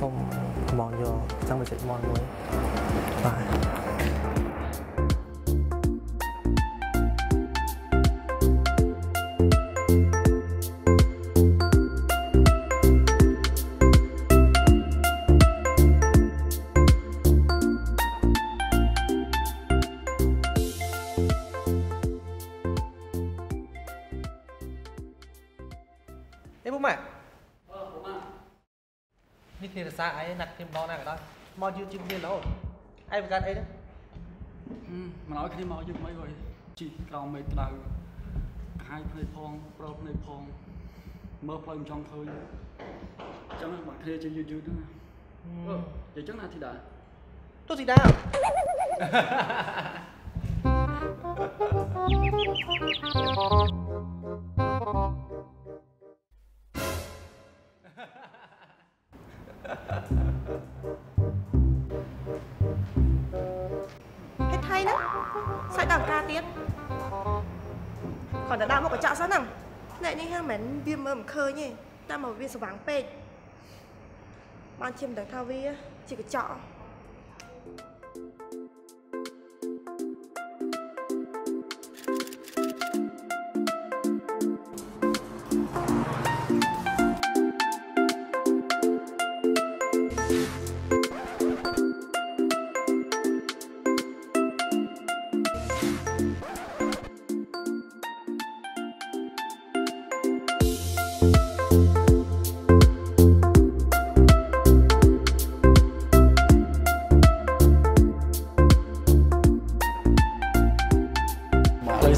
សុំមកយកចង់បច្ចេកមកមួយបាទ哎，不卖。 នេះគ្នារសាអីណាត់គ្នាម្ដងណាក៏ដោយមកយឺតជាងគ្នារហូតឯងបង្កើតអីទៅមិនឲ្យគ្នាមកយើងមិនអីជីក្រោមមេក្តៅហាយភ្នែកផងប្រោភ្នែកផងមើលផ្លូវមិនចង់ឃើញអញ្ចឹងបាក់គ្នាជាយឺតយឺតហ្នឹងអឺអញ្ចឹងណាធីតាទូស៊ីដាវ ហេតុថៃហ្នឹងសាច់ដល់ការទៀតគាត់ទៅដាក់មកកញ្ចក់សិនហ្នឹងណែនេះហ្នឹងមិនមែនវាមើលមិនឃើញទេតែមកវាស្វាងពេកបានជាមិនដឹងថាវាជាកញ្ចក់មក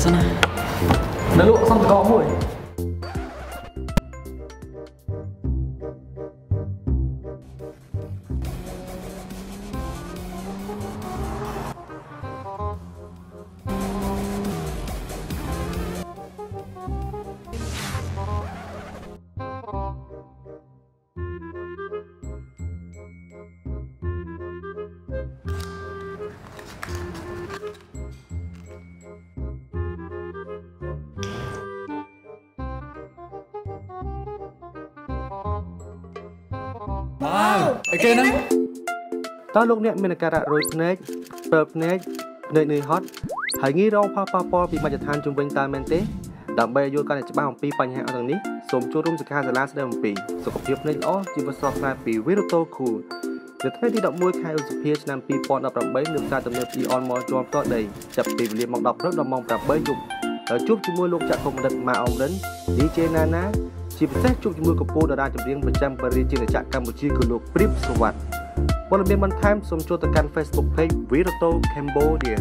សិនណានៅលក់សំតកមួយ វ៉ាវអីគេហ្នឹងតើលោកអ្នកមានអាការៈរោយភ្នែកព្រើភ្នែកភ្នែកនឿយហត់ហើយងាយរងផលប៉ះពាល់ពីមជ្ឈដ្ឋានជំវិញតើមែនទេដើម្បីយល់កាន់តែច្បាស់អំពីបញ្ហាអស់ទាំងនេះសូមចូលរួមសិក្ខាសាលាស្ដីអំពីសុខភាពភ្នែកល្អជីវិតស្រស់ស្រាយពី Viroto Cool នៅថ្ងៃទី11ខែឧសភាឆ្នាំ2018នៅផ្សារទំនើប Eon Mall ជាប់ផ្ទាល់ដីចាប់ពីវេលាម៉ោង10ព្រឹកដល់ម៉ោង8យប់ហើយជួបជាមួយលោកច័ន្ទកុំបណ្ឌិតម៉ាអងរិន DJ Nana ជាពិសេសជួបជាមួយកពូតារាចម្រៀងប្រចាំបរិយាជាណាចក្រកម្ពុជាគឺលោកព្រីបសុវត្ថិព័ត៌មានបន្ថែមសូមចូលទៅកាន់ Facebook Page Viroto Cambodia